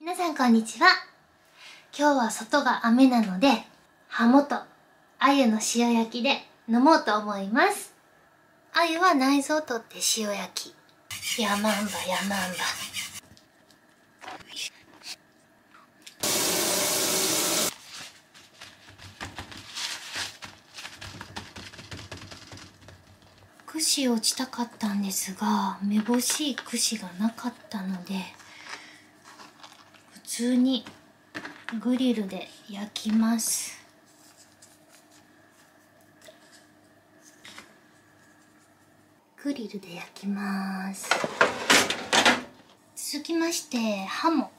皆さんこんにちは。今日は外が雨なので、ハモと鮎の塩焼きで飲もうと思います。鮎は内臓を取って塩焼き。やまんばやまんば。串を打ちたかったんですがめぼしい串がなかったので通にグリルで焼きます。グリルで焼きます。続きましてハモ。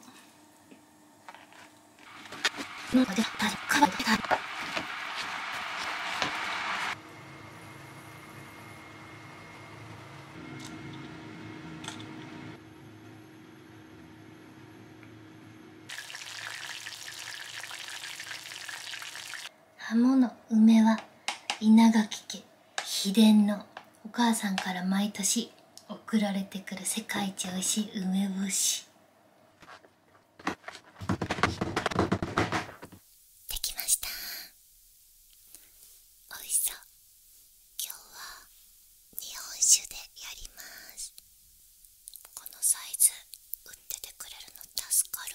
モの梅は稲垣家秘伝のお母さんから毎年送られてくる世界一おいしい梅干しできました美味しそう今日は日本酒でやりますこのサイズ売っててくれるの助かる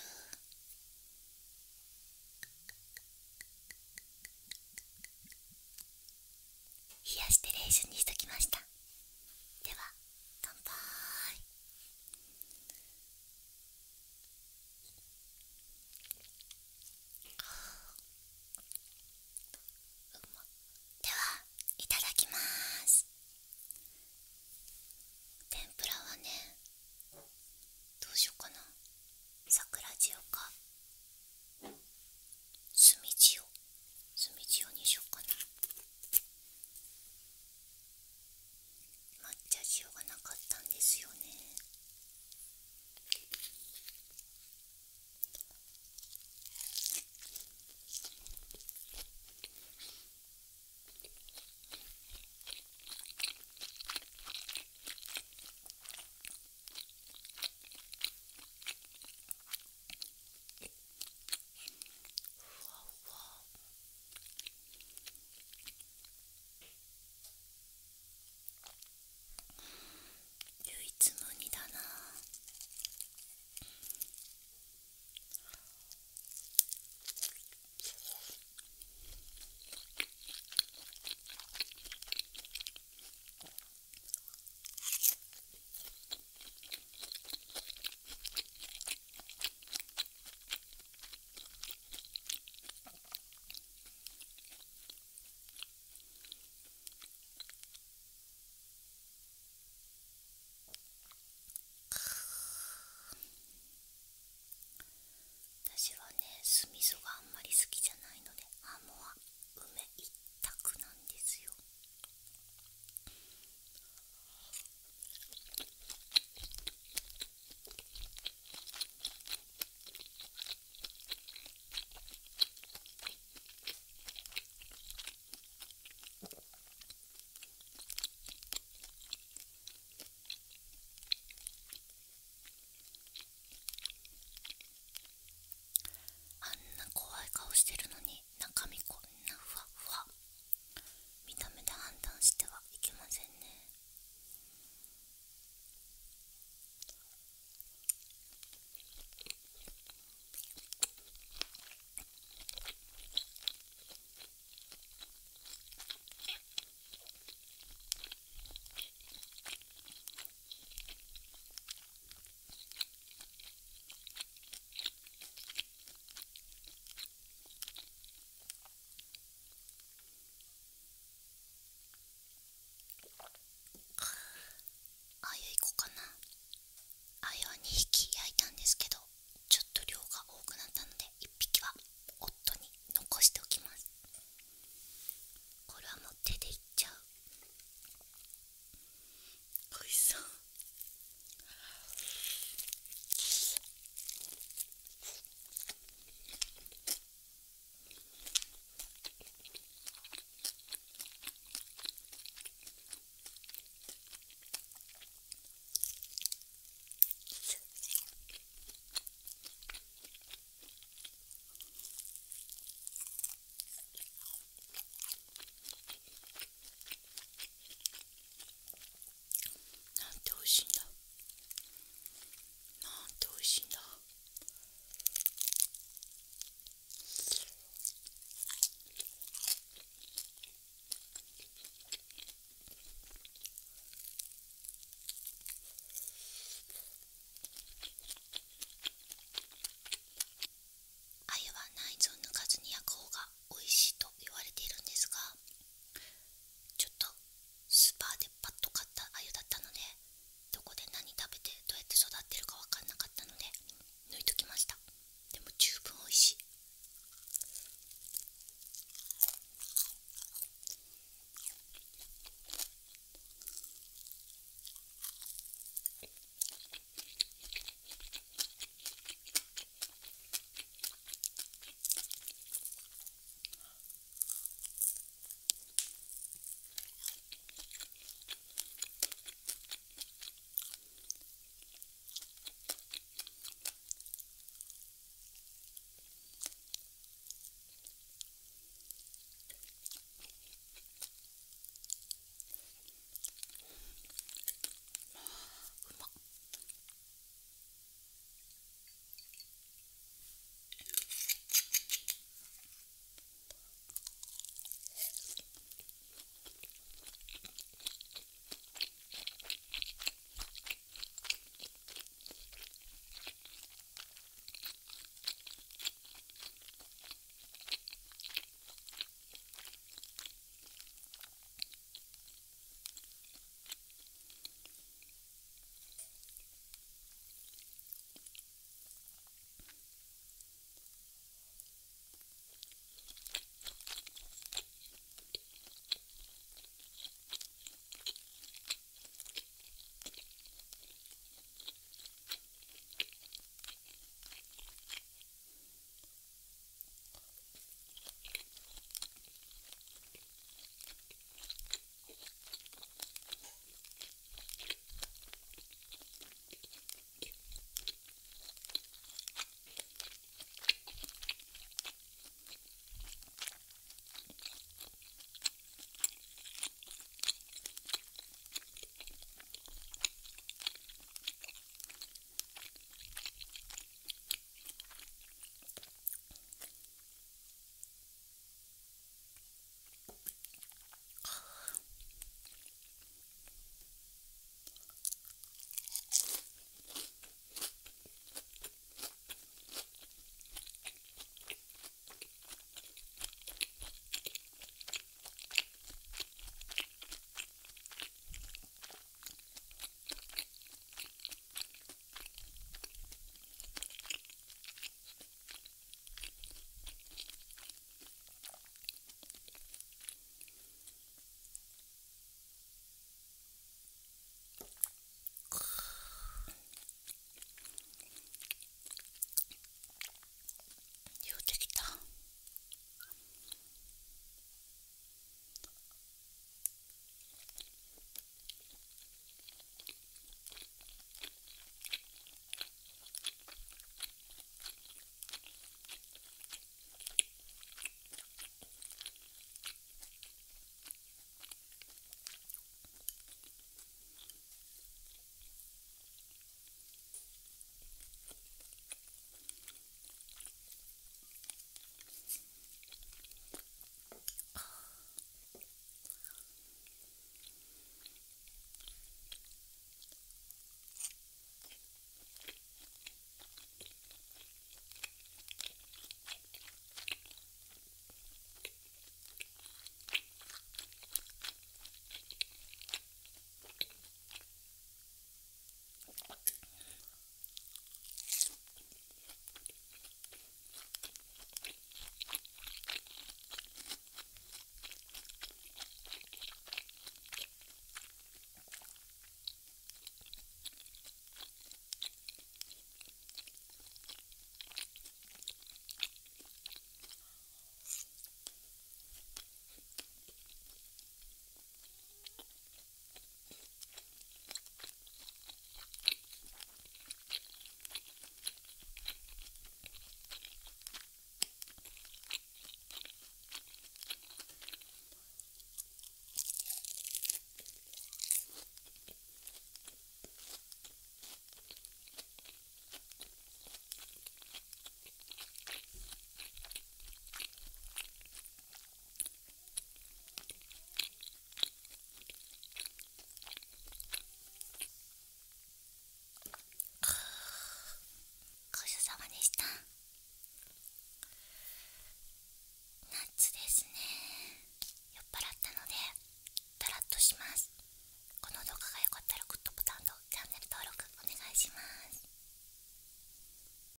冷やして冷酒にしときました。では。